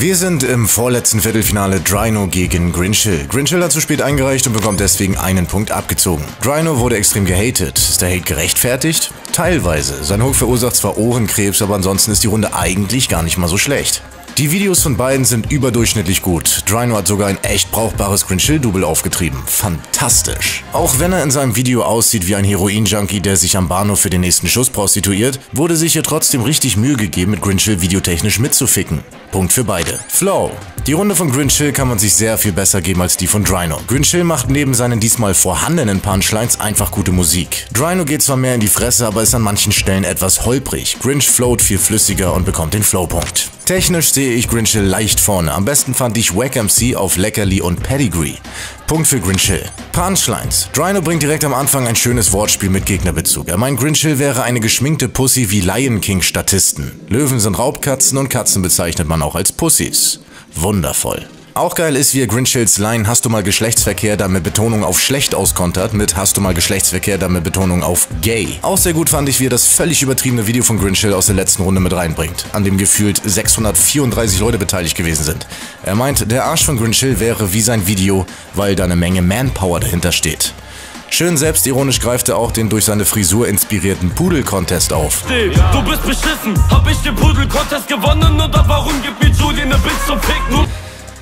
Wir sind im vorletzten Viertelfinale Drino gegen Grinchill. Grinchill hat zu spät eingereicht und bekommt deswegen einen Punkt abgezogen. Drino wurde extrem gehatet. Ist der Hate gerechtfertigt? Teilweise. Sein Hook verursacht zwar Ohrenkrebs, aber ansonsten ist die Runde eigentlich gar nicht mal so schlecht. Die Videos von beiden sind überdurchschnittlich gut. Drino hat sogar ein echt brauchbares Grinchill-Double aufgetrieben. Fantastisch. Auch wenn er in seinem Video aussieht wie ein Heroin-Junkie, der sich am Bahnhof für den nächsten Schuss prostituiert, wurde sich hier trotzdem richtig Mühe gegeben, mit Grinchill videotechnisch mitzuficken. Punkt für beide. Flow. Die Runde von Grinchill kann man sich sehr viel besser geben als die von Drino. Grinchill macht neben seinen diesmal vorhandenen Punchlines einfach gute Musik. Drino geht zwar mehr in die Fresse, aber ist an manchen Stellen etwas holprig. Grinch float viel flüssiger und bekommt den Flowpunkt. Technisch sehe ich Grinchill leicht vorne. Am besten fand ich Wack MC auf Leckerli und Pedigree. Punkt für Grinchill. Punchlines. Drino bringt direkt am Anfang ein schönes Wortspiel mit Gegnerbezug. Er meint, Grinchill wäre eine geschminkte Pussy wie Lion King Statisten. Löwen sind Raubkatzen und Katzen bezeichnet man auch als Pussys. Wundervoll. Auch geil ist, wie Grinchills Line Hast du mal Geschlechtsverkehr da mit Betonung auf schlecht auskontert mit Hast du mal Geschlechtsverkehr da mit Betonung auf gay. Auch sehr gut fand ich, wie er das völlig übertriebene Video von Grinchill aus der letzten Runde mit reinbringt, an dem gefühlt 634 Leute beteiligt gewesen sind. Er meint, der Arsch von Grinchill wäre wie sein Video, weil da eine Menge Manpower dahinter steht. Schön selbstironisch greift er auch den durch seine Frisur inspirierten Pudel-Contest auf. Du bist beschissen, hab ich den Pudel-Contest gewonnen oder warum gibt mir Julie ne Bitch zum Ficken?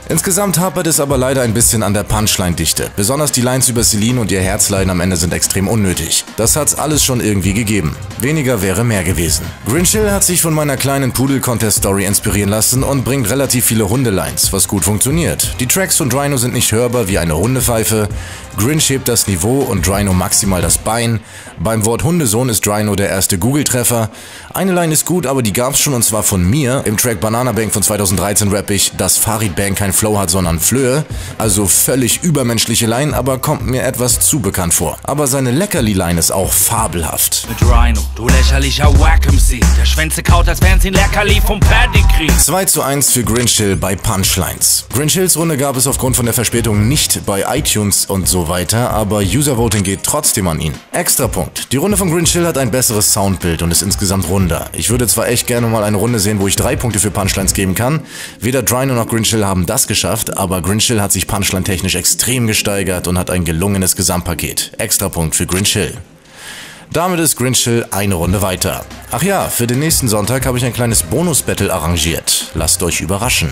Insgesamt hapert es aber leider ein bisschen an der Punchline-Dichte. Besonders die Lines über Celine und ihr Herzleiden am Ende sind extrem unnötig. Das hat's alles schon irgendwie gegeben. Weniger wäre mehr gewesen. Grinchill hat sich von meiner kleinen Pudel-Contest-Story inspirieren lassen und bringt relativ viele Hundelines, was gut funktioniert. Die Tracks von Drino sind nicht hörbar wie eine Hundepfeife. Grinch hebt das Niveau und Drino maximal das Bein. Beim Wort Hundesohn ist Drino der erste Google-Treffer. Eine Line ist gut, aber die gab's schon und zwar von mir. Im Track Banana Bank von 2013 rapp ich, dass Farid Bang kein Flow hat, sondern Flöhe. Also völlig übermenschliche Line, aber kommt mir etwas zu bekannt vor. Aber seine Leckerli-Line ist auch fabelhaft. Mit Rhino, du lächerlicher Wack MC. Der Schwänze kaut, als wären's ein Leckerli vom Pedigree. 2 zu 1 für Grinchill bei Punchlines. Grinchills Runde gab es aufgrund von der Verspätung nicht bei iTunes und so weiter, aber User Voting geht trotzdem an ihn. Extra Punkt. Die Runde von Grinchill hat ein besseres Soundbild und ist insgesamt runder. Ich würde zwar echt gerne mal eine Runde sehen, wo ich drei Punkte für Punchlines geben kann. Weder Drino noch Grinchill haben das geschafft, aber Grinchill hat sich Punchline-technisch extrem gesteigert und hat ein gelungenes Gesamtpaket. Extra Punkt für Grinchill. Damit ist Grinchill eine Runde weiter. Ach ja, für den nächsten Sonntag habe ich ein kleines Bonus-Battle arrangiert. Lasst euch überraschen.